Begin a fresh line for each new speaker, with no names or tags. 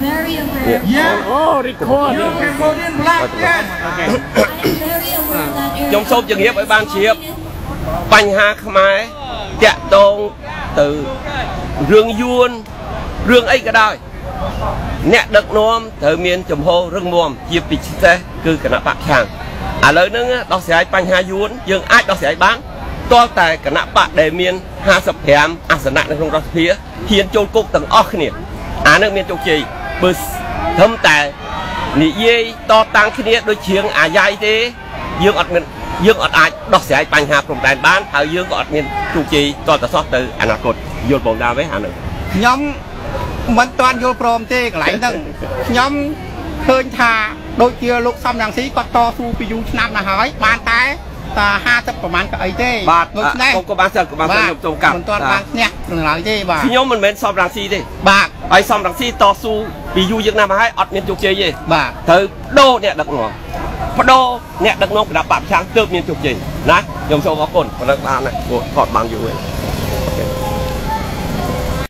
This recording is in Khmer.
very aware.
Yeah.
Oh, record.
You Cambodian black, yes.
Okay.
I am very aware of that area.
ខ្ញុំសូមជម្រាបឲ្យបានជ្រាបបញ្ហាខ្មែរតាក់ទងទៅរឿងយួនរឿងអីក៏ដោយអ្នកដឹកនាំត្រូវមានចំហររឹងមាំជាពិសេសគឺគណៈបកខាងឥឡូវហ្នឹងដោះស្រាយបញ្ហាយួនយើងអាចដោះស្រាយបានតលតែគណៈបកដែលមាន55អាសនៈនៅក្នុងរដ្ឋសភាហ៊ានចូលគុកទាំងអស់គ្នាអានឹងមានជោគជ័យ បើត្រឹមតែនិយាយតតាំងគ្នាដូចជាងអាយ៉ៃទេយើងអត់មានយើងអត់អាចដោះស្រាយបញ្ហាព្រំដែនបានហើយយើងក៏អត់មានជោគជ័យតតសោះទៅអនាគតយល់បងដែរទេអានឹង
ខ្ញុំមិនទាន់យល់ព្រមទេកន្លែងហ្នឹងខ្ញុំឃើញថាដូចជាលោកសំរងស៊ីគាត់តស៊ូពីយូរឆ្នាំណាស់ហើយបានតែ តា50ប្រហែលក៏អីទេ
បាទ
ដូចនេះ
ក៏ក៏បានសិនក៏បានសិនខ្ញុំចូលកាប់
មិនទាន់បានឈ្នះក្នុងឡើយទេបាទ
ខ្ញុំមិនមែនសំរងស៊ីទេ
បាទ
ហើយសំរងស៊ីតស៊ូពីយូរយើងណាស់មកហើយអត់មានជោគជ័យទេ
បាទ
ត្រូវបដូរអ្នកដឹកនាំបដូរអ្នកដឹកនាំគណៈបព្វឆាំងទើបមានជោគជ័យណាខ្ញុំសូមអរគុណប៉ុណ្ណឹងបានណាគាត់គាត់បានយូរហើយ